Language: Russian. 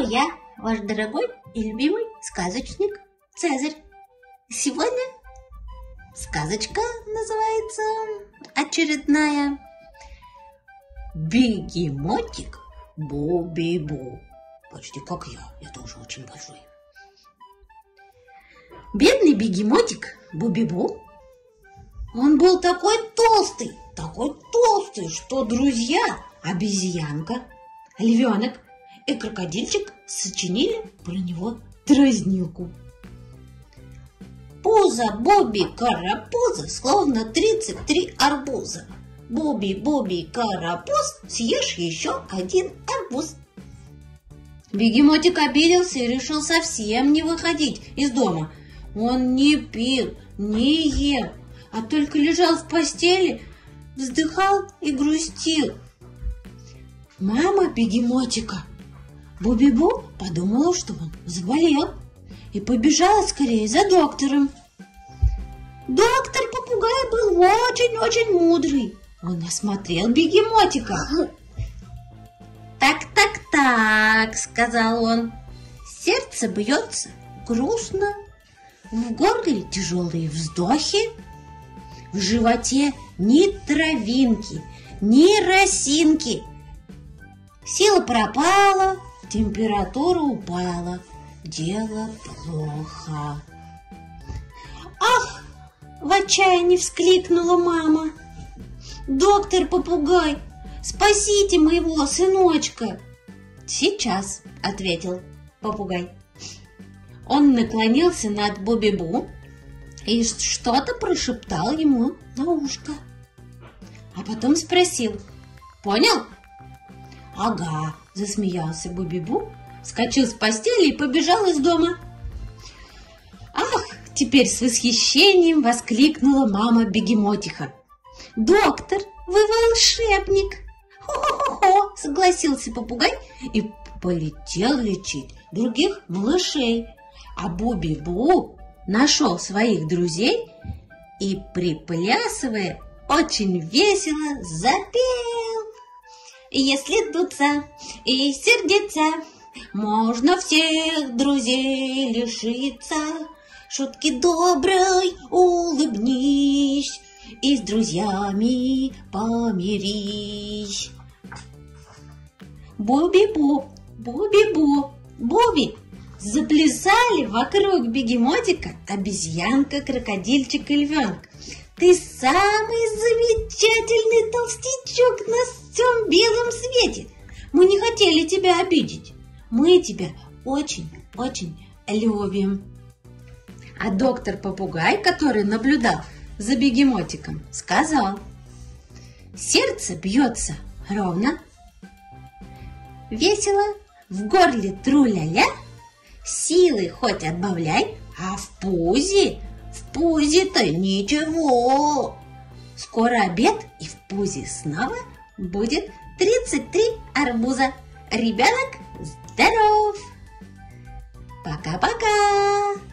я, ваш дорогой и любимый сказочник Цезарь. Сегодня сказочка называется очередная «Бегемотик Бу-би-бу». Почти как я, я тоже очень большой. Бедный бегемотик Бу-би-бу, он был такой толстый, такой толстый, что друзья, обезьянка, львенок и крокодильчик сочинили про него дразнилку. Пузо Бобби Карапуза словно 33 арбуза. Бобби Бобби Карапуз, съешь еще один арбуз. Бегемотик обиделся и решил совсем не выходить из дома. Он не пил, не ел, а только лежал в постели, вздыхал и грустил. Мама бегемотика Бубибу подумала, что он заболел, и побежала скорее за доктором. Доктор-попугай был очень-очень мудрый. Он осмотрел бегемотика. «Так-так-так», — сказал он, — «сердце бьется грустно, в горле тяжелые вздохи, в животе ни травинки, ни росинки. Сила пропала, температура упала, дело плохо. «Ах!» – в отчаянии вскликнула мама. «Доктор-попугай, спасите моего сыночка!» «Сейчас», – ответил попугай. Он наклонился над Бобибу и что-то прошептал ему на ушко. А потом спросил, «Понял?» «Ага», – засмеялся Бубибу, вскочил с постели и побежал из дома. «Ах!» – теперь с восхищением воскликнула мама бегемотиха. «Доктор, вы волшебник!» «Хо-хо-хо!» – согласился попугай и полетел лечить других малышей. А Буби-Бу нашел своих друзей и, приплясывая, очень весело запел. Если дуться и сердиться, можно всех друзей лишиться. Шутки доброй улыбнись и с друзьями помирись. Буби-бу, Буби-бу, Буби Заплясали вокруг бегемотика обезьянка, крокодильчик и львенок. Ты самый замечательный толстячок на всем белом свете. Мы не хотели тебя обидеть. Мы тебя очень-очень любим. А доктор-попугай, который наблюдал за бегемотиком, сказал, сердце бьется ровно, весело, в горле тру-ля-ля, Силы хоть отбавляй, а в пузе, пузе-то ничего. Скоро обед, и в пузе снова будет 33 арбуза. Ребенок здоров! Пока-пока!